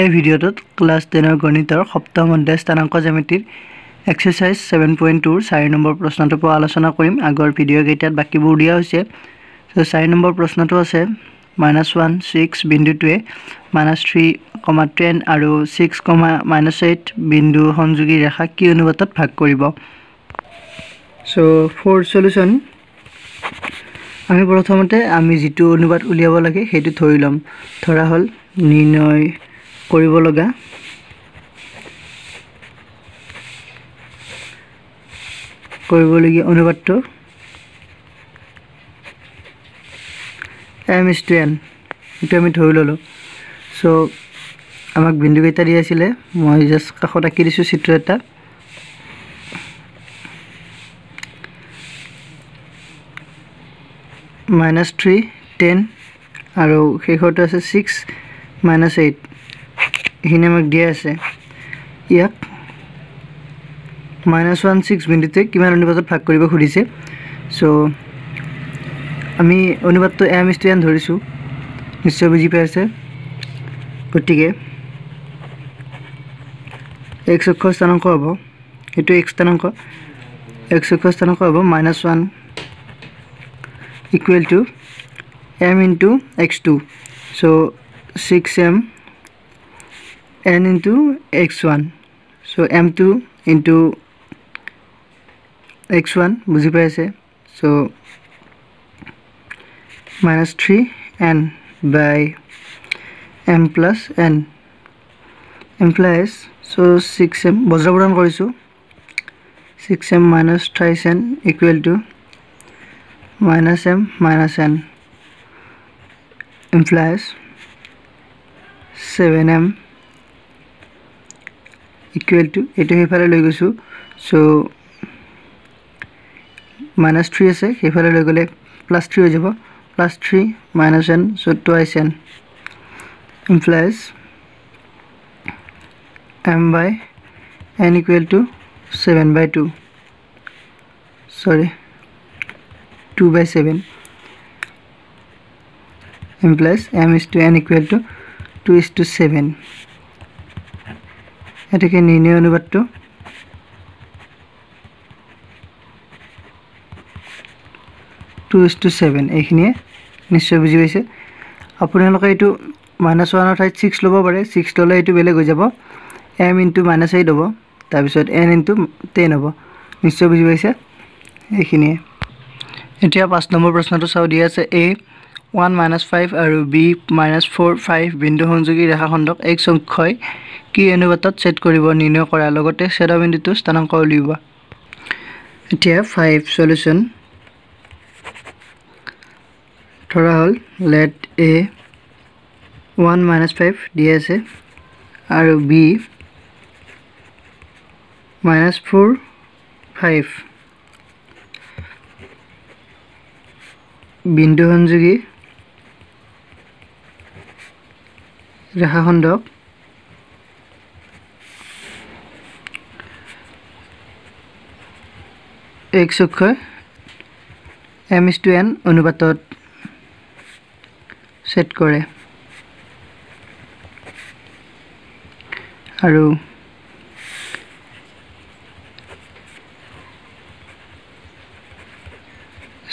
এই ভিডিঅ'টোত ক্লাছ টেনৰ গণিতৰ সপ্তম অধ্যায় স্থানাংক জ্যামিতিৰ এক্সাৰচাইজ ছেভেন পইণ্ট টুৰ চাৰি নম্বৰ প্ৰশ্নটোৰ পৰা আলোচনা কৰিম। আগৰ ভিডিঅ'কেইটাত বাকীবোৰ দিয়া হৈছে। ত' চাৰি নম্বৰ প্ৰশ্নটো আছে মাইনাছ ওৱান ছিক্স বিন্দুটোৱে মাইনাছ থ্ৰী কমা টেন আৰু ছিক্স কমা মাইনাছ এইট বিন্দু সংযোগী ৰেখা কি অনুপাতত ভাগ কৰিব? চ' ফ'ৰ চলিউশ্যন আমি প্ৰথমতে আমি যিটো অনুবাদ উলিয়াব লাগে সেইটো ধৰি ল'ম। ধৰা হ'ল নিৰ্ণয় কৰিব লগা? কৰিবলগীয়া অনুবাদটো? এম ইজ টু এন এইটো আমি ধৰি ল'লোঁ। চ' আমাক বিন্দুকেইটা দি আছিলে মই জাষ্ট কাষত আঁকি দিছোঁ চিত্ৰ এটা। মাইনাছ থ্ৰী টেন আৰু শেষৰটো আছে ছিক্স মাইনাছ এইট এইখিনি আমাক দিয়া আছে। ইয়াক মাইনাছ ওৱান ছিক্স বিন্দুটোৱে কিমান অনুপাতত ভাগ কৰিব খুজিছে। চ' আমি অনুপাতটো এম ইজ টু এন ধৰিছোঁ। নিশ্চয় বুজি পাই আছে। গতিকে এক্স অক্ষৰ স্থানাংক হ'ব। এইটো এক্স স্থানাংক। এক্স অক্ষৰ স্থানাংক হ'ব minus one equal to m into x2 so 6m n into x1 so m2 into x1 বুজি পাই আছে so minus 3 n by m plus n implies so 6m বজ্ৰপূৰণ কৰিছোঁ 6m minus thrice n equal to minus m minus n implies 7m equal to এইটো সেইফালে লৈ গৈছোঁ। চ' minus three আছে সেইফালে লৈ গ'লে প্লাছ থ্ৰী হৈ যাব। Plus three minus N so' twice N implies M by N equal to seven by two sorry 2 by 7 implies m is to n equal to 2 is to 7 এটাকে নির্ণয় অনুবাদটো। Two is to seven এইখিনিয়ে। নিশ্চয় বুজি পাইছে। আপোনালোকে এইটো minus ওৱানৰ ঠাইত ছিক্স ল'ব পাৰে। ছিক্স ল'লে এইটো বেলেগ হৈ যাব। এম ইনটু মাইনাছ এইট হ'ব। তাৰপিছত এন ইনটু টেন হ'ব। নিশ্চয় বুজি পাইছে? এইখিনিয়ে। এতিয়া পাঁচ নম্বৰ প্ৰশ্নটো চাওঁ। দিয়া আছে এ ওৱান মাইনাছ ফাইভ আৰু বি মাইনাছ ফ'ৰ ফাইভ বিন্দু সংযোগী ৰেখাখণ্ডক এক সংখ্যই কি অনুপাতত ছেট কৰিব নিৰ্ণয় কৰা লগতে ছেদবিন্দুটো স্থানাংক উলিওৱা। এতিয়া ফাইভ চলিউশ্যন ধৰা হ'ল let A one minus five দি আছে আৰু বি মাইনাছ ফ'ৰ ফাইভ বিন্দু সংযোগী ৰেখাখণ্ডক এক চক্ষয় এম ইছ টু এন অনুপাতত ছেট কৰে। আৰু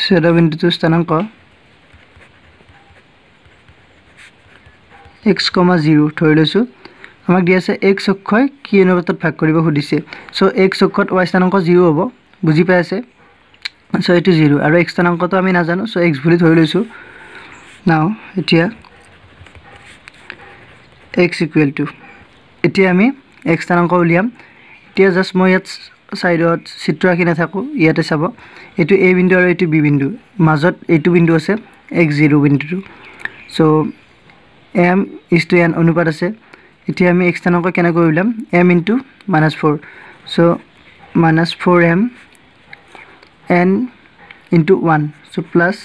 ছেদবিন্দুটোৰ স্থানাংক এক্স কমা জিৰ' ধৰি লৈছোঁ। আমাক দি আছে এক্স অক্ষই কি অনুপাতত ভাগ কৰিব সুধিছে। চ' এক্স অক্ষত ৱাই স্থানাংক জিৰ' হ'ব। বুজি পাই আছে। চ' এইটো জিৰ' আৰু এক্স স্থানাংকটো আমি নাজানো চ' এক্স বুলি ধৰি লৈছোঁ। নাও এতিয়া এক্স ইকুৱেল টু এতিয়া আমি এক্স স্থানাংক উলিয়াম। এতিয়া জাষ্ট মই ইয়াত ছাইডত চিত্ৰ আঁকি নাথাকোঁ ইয়াতে চাব। এইটো এ বিন্দু আৰু এইটো বি বিন্দু। মাজত এইটো বিন্দু আছে এক্স জিৰ' বিন্দুটো। So' M is to N অনুপাত আছে। এতিয়া আমি এক্স স্থানাংক কেনেকৈ উলিয়াম? M into minus four so' minus four M N into plus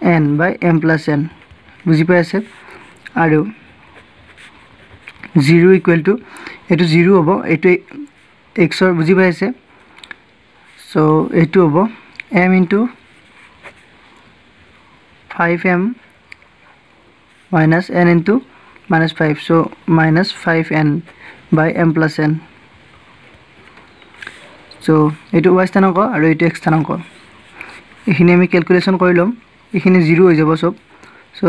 N by M plus N বুজি পাই আছে আৰু জিৰ' ইকুৱেল টু এইটো জিৰ' হ'ব এইটো এক্সৰ বুজি পাই আছে চ' এইটো হ'ব M into five M minus N into minus five so' minus five N by M plus N so' এইটো ৱাই স্থানাংক আৰু এইটো এক্স স্থানাংক। এইখিনি আমি কেলকুলেশ্যন কৰি ল'ম। এইখিনি জিৰ' হৈ যাব চব। So'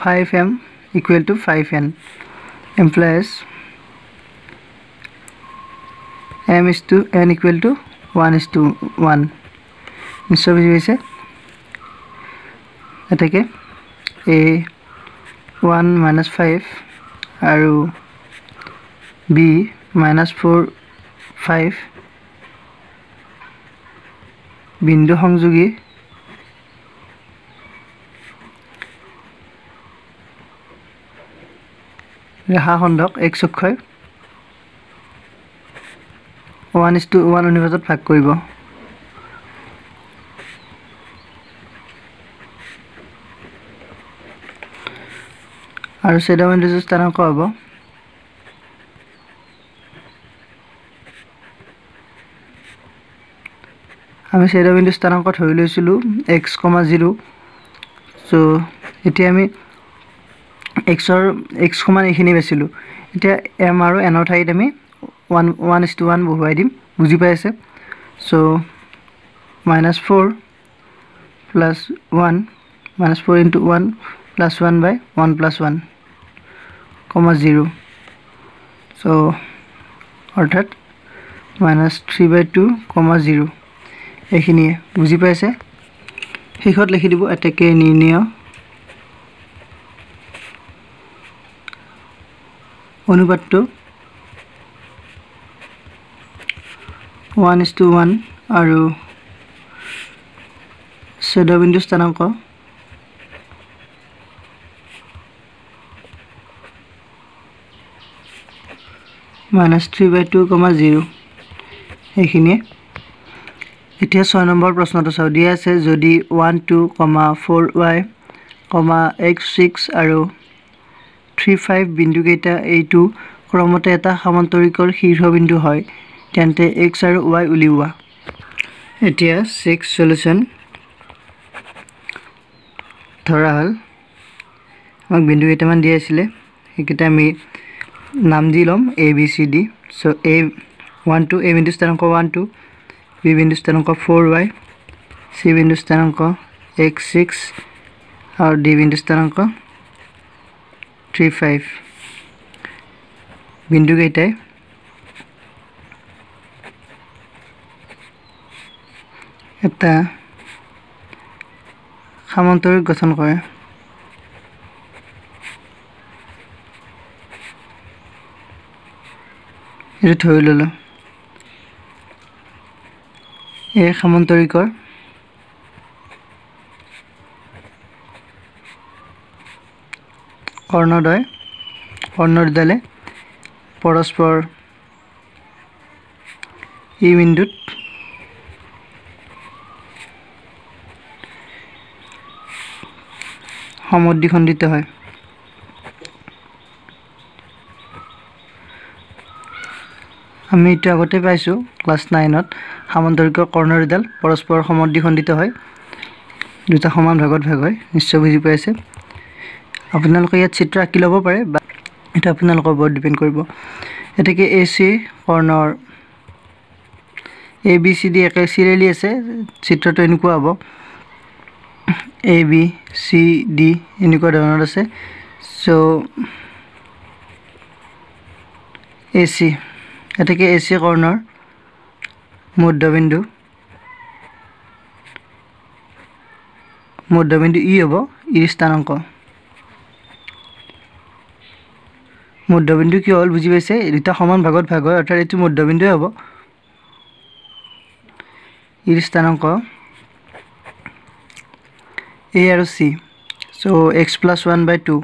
five M equal to five N M plus M is to N equal to one is to one নিশ্চয় বুজি পাইছে? এতেকে এ ওৱান মাইনাছ ফাইভ আৰু বি মাইনাছ ফ'ৰ ফাইভ বিন্দু সংযোগী। ৰেখাখণ্ডক এক চক্ষই। ওৱান ইজ টু ওৱান অনুপাতত ভাগ কৰিব। আৰু ছেদামেণ্টৰ স্থানাংক হ'ব। আমি ছেদামেণ্টৰ স্থানাংক ধৰি লৈছিলোঁ এক্স কমা জিৰ' চ' এতিয়া আমি এক্সৰ এক্স সমান এইখিনি পাইছিলোঁ এতিয়া এম আৰু এনৰ ঠাইত আমি one one is to one বহুৱাই দিম বুজি পাই আছে? So' minus four plus one minus four into one plus one by one plus one comma zero' so' অৰ্থাৎ minus three by two comma zero' এইখিনিয়ে বুজি পাইছে? শেষত লিখি দিব এতেকে নিৰ্ণয়। অনুপাতটো ওৱান ইজ টু ওৱান আৰু ছেদবিন্দু স্থানাংক। Minus three by two comma zero' এইখিনিয়ে। এতিয়া ছয় নম্বৰ প্ৰশ্নটো চাওঁ। দিয়া আছে যদি one two comma four Y comma X six আৰু থ্ৰী ফাইভ বিন্দুকেইটা এইটো ক্ৰমতে এটা সামান্তৰিকৰ শীৰ্ষবিন্দু হয় তেন্তে এক্স আৰু ৱাই উলিওৱা। এতিয়া ছিক্স চলিউশ্যন ধৰা হ'ল। আমাক বিন্দু কেইটামান দিয়া আছিলে সেইকেইটা আমি নাম দি ল'ম A B C D so' A one two A বিন্দু স্থানাংক ওৱান টু বি বিন্দু স্থানাংক ফ'ৰ ৱাই চি বিন্দু স্থানাংক এক্স ছিক্স আৰু ডি বিন্দু স্থানাংক থ্ৰী ফাইভ বিন্দুকেইটাই এটা সামান্তৰিক গঠন কৰে। এইটো ধৰি ল'লোঁ। এই সামান্তৰিকৰ কৰ্ণদ্বয় কৰ্ণদ্বয়লে পৰস্পৰ ই বিন্দুত সমদ্বিখণ্ডিত হয়। আমি এইটো আগতে পাইছোঁ ক্লাছ নাইনত সামান্তৰিকৰ কৰ্ণৰ দুডাল পৰস্পৰ সমদ্বিখণ্ডিত হয়। দুটা সমান ভাগত ভাগ হয় নিশ্চয় বুজি পাইছে আপোনালোকে ইয়াত চিত্ৰ আঁকি ল'ব পাৰে বা এইটো আপোনালোকৰ ওপৰত ডিপেণ্ড কৰিব। এতেকে এ চি কৰ্ণৰ এ বি চি ডি একে চিৰিয়েলি আছে চিত্ৰটো এনেকুৱা হ'ব। এ বি চি ডি এনেকুৱা ধৰণৰ আছে। চ' এ চি এতেকে এ চি কৰ্ণৰ মধ্যবিন্দু মধ্যবিন্দু ই হ'ব ইৰ স্থানাংক। মধ্যবিন্দু কিয় হ'ল বুজি পাইছে? দুটা সমান ভাগত ভাগ হয় অৰ্থাৎ এইটো মধ্যবিন্দুৱে হ'ব। ইৰ স্থানাংক এ আৰু C. So' X plus one by two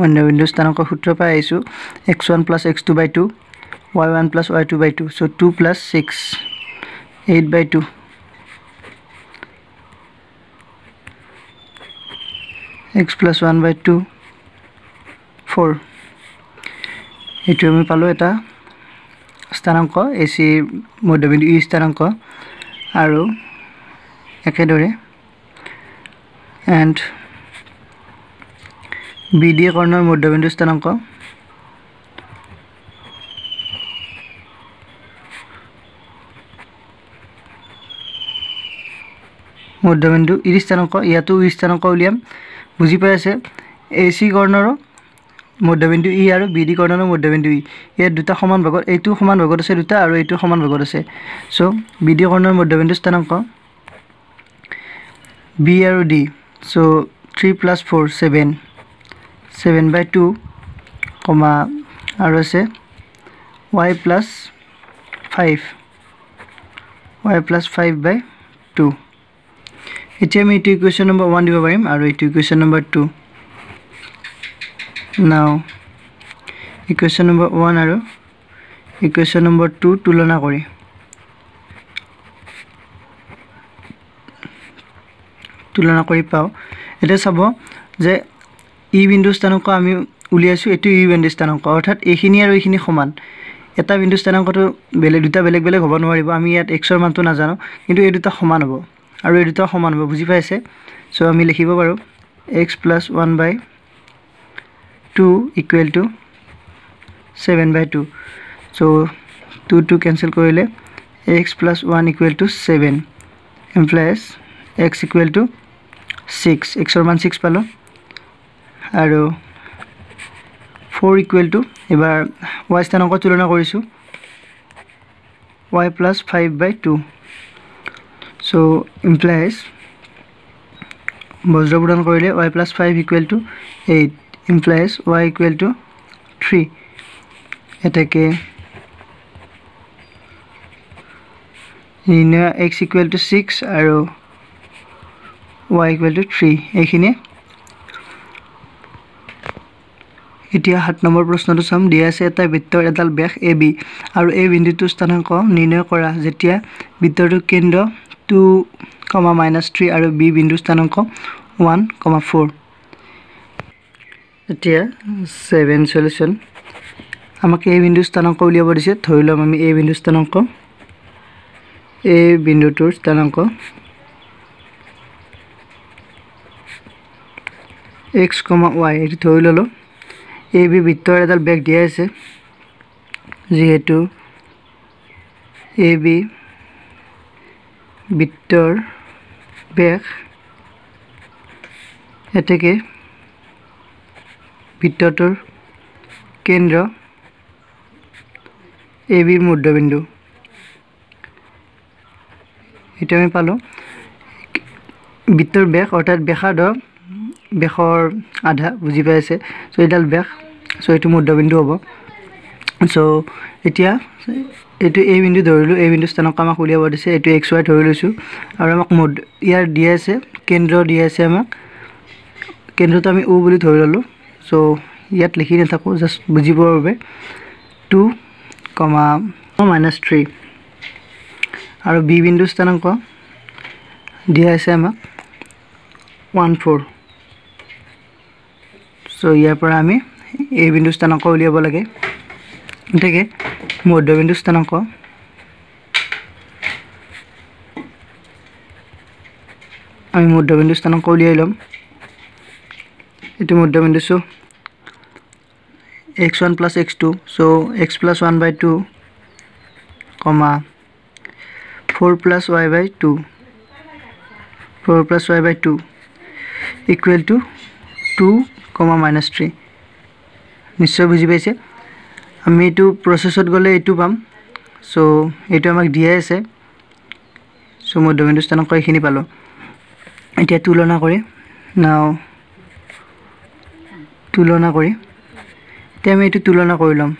মধ্যবিন্দু স্থানাংকৰ সূত্ৰ পাই আহিছোঁ। X one plus X two by two Y one plus Y two by two so' two plus six eight by two X plus one by two four এইটো আমি পালোঁ এটা স্থানাংক এ C মধ্যবিন্দু ই স্থানাংক আৰু একেদৰে এণ্ড বি ডি কৰ্ণৰ মধ্যবিন্দু স্থানাংক মধ্যবিন্দু ই স্থানাংক ইয়াতো ই স্থানাংক উলিয়াম বুজি পাই আছে এ চি কৰ্ণৰো মধ্যবিন্দু ই আৰু বি ডি কৰ্ণৰো মধ্যবিন্দু ই ইয়াত দুটা সমান ভাগত এইটো সমান ভাগত আছে দুটা আৰু এইটো সমান ভাগত আছে চ' বি ডি কৰ্ণৰ মধ্যবিন্দু স্থানাংক বি আৰু D so' three plus four seven seven by two comma আৰু আছে Y plus five Y plus five by two এতিয়া আমি এইটো ইকুৱেশ্যন নম্বৰ ওৱান দিব পাৰিম আৰু এইটো equation number two now equation number one আৰু ইকুৱেশ্যন নম্বৰ টু তুলনা কৰি। তুলনা কৰি পাওঁ। এতিয়া চাব যে ই বিন্দু স্থানাংক আমি উলিয়াইছোঁ এইটো ই বিন্দু স্থানাংক। অৰ্থাৎ এইখিনি আৰু এইখিনি সমান। এটা বিন্দু স্থানাংকটো বেলেগ দুটা বেলেগ বেলেগ হ'ব নোৱাৰিব। আমি ইয়াত এক্সৰ মানটো নাজানো কিন্তু এই দুটা সমান হ'ব। আৰু এই দুটা সমান হ'ব বুজি পাইছে? চ' আমি লিখিব পাৰোঁ। X plus one by two equal to seven by two so' two two cancel কৰিলে X plus one equal to seven implies X equal to six এক্সৰ মান ছিক্স পালোঁ। আৰু ফ'ৰ ইকুৱেল টু এইবাৰ ৱাই স্থানাংক তুলনা কৰিছোঁ। Y plus five by two so' implies বজ্ৰ কৰিলে Y plus five equal to eight implies Y equal to three এটাকে নিৰ্ণয় এক্স ইকুৱেল টু ছিক্স আৰু ৱাই ইকুৱেল টু থ্ৰী এইখিনিয়ে। এতিয়া সাত নম্বৰ প্ৰশ্নটো চাম। দিয়া আছে এটা বৃত্তৰ এডাল ব্যাস এ বি। আৰু এই বিন্দুটোৰ স্থানাংক নিৰ্ণয় কৰা। যেতিয়া বৃত্তটোৰ কেন্দ্ৰ টু কমা মাইনাছ থ্ৰী আৰু বি বিন্দুৰ স্থানাংক ওৱান কমা ফ'ৰ। এতিয়া ছেভেন চলিউশ্যন আমাক এই বিন্দুৰ স্থানাংক উলিয়াব দিছে। ধৰি ল'ম আমি এই বিন্দুৰ স্থানাংক। এই বিন্দুটোৰ স্থানাংক এক্স কমা ৱাই। এইটো ধৰি ল'লোঁ। এ বি বৃত্তৰ এডাল বেগ দিয়া আছে। যিহেতু এ বি বৃত্তৰ বেগ এতেকে বৃত্তটোৰ কেন্দ্ৰ। এ বিৰ মধ্যবিন্দু এইটো আমি পালোঁ। বৃত্তৰ বেগ অৰ্থাৎ ব্যাসাৰ্ধ বেশৰ আধা বুজি পাইছে। চ' এইডাল বেশ চ' এইটো মধ্যবিন্দু হ'ব। চ' এতিয়া এইটো এই বিন্দু ধৰিলোঁ এই বিন্দু স্থানক আমাক উলিয়াব দিছে। এইটো এক্স ৱাই ধৰি লৈছোঁ। আৰু আমাক মধ্য ইয়াৰ দিয়া আছে কেন্দ্ৰ দিয়া আছে আমাক। কেন্দ্ৰটো আমি উ বুলি ধৰি ল'লোঁ। চ' ইয়াত লিখি নাথাকোঁ জাষ্ট বুজিবৰ বাবে। Two comma minus three. আৰু বি বিন্দু স্থানাংক দিয়া আছে আমাক। One four. চ' ইয়াৰ পৰা আমি এই বিন্দু স্থানাংক উলিয়াব লাগে। গতিকে মধ্যবিন্দু স্থানাংক। আমি মধ্যবিন্দু স্থানাংক উলিয়াই ল'ম। এইটো মধ্যবিন্দু X one plus X two so' X plus one by two comma four plus Y by two four plus Y by two equal to two comma minus three নিশ্চয় বুজি পাইছে? আমি এইটো প্ৰচেছত গ'লে এইটো পাম। চ' এইটো আমাক দিয়াই আছে। চ' মধ্যবিন্দু স্থানাংক এইখিনি পালোঁ। এতিয়া তুলনা কৰি। নাও তুলনা কৰি। এতিয়া আমি এইটো তুলনা কৰি ল'ম।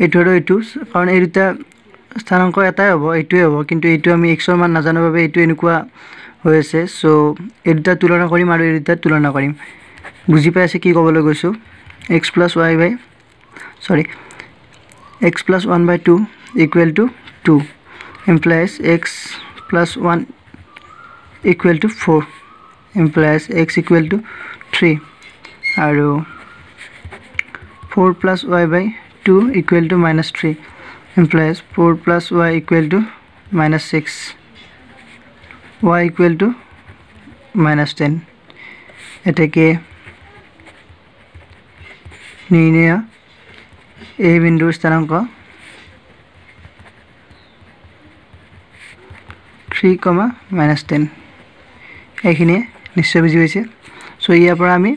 এইটো আৰু এইটো। কাৰণ এই দুটা স্থানাংক এটাই হ'ব এইটোৱে হ'ব। কিন্তু এইটো আমি এক্সৰ মান নাজানো বাবে এইটো এনেকুৱা হৈ আছে চ' এই দুটা তুলনা কৰিম আৰু এই দুটা তুলনা কৰিম। বুজি পাই আছে কি ক'বলৈ গৈছোঁ x plus Y by sorry X plus one by two equal to two implies X plus one equal to four implies X equal to three আৰু four plus Y by two equal to minus three implies four plus Y equal to minus six y equal to minus 10 এটাকে নিয়ে এই বিন্দু স্থানাঙ্ক three কমা minus ten এইখিনিয়ে নিশ্চয় বুঝি পাইছে। ইয়াৰ পৰা আমি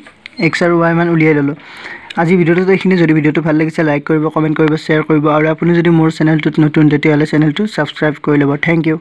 এক্স আৰু ৱাই মান উলিয়াই ল'লোঁ। আজি ভিডিঅ'টোত এইখিনি যদি ভিডিঅ'টো ভাল লাগিছে লাইক কৰিব কমেণ্ট কৰিব শ্বেয়াৰ কৰিব আৰু আপুনি যদি মোৰ চেনেলটোত নতুন তেতিয়াহ'লে চেনেলটো ছাবস্ক্ৰাইব কৰি লব। Thank U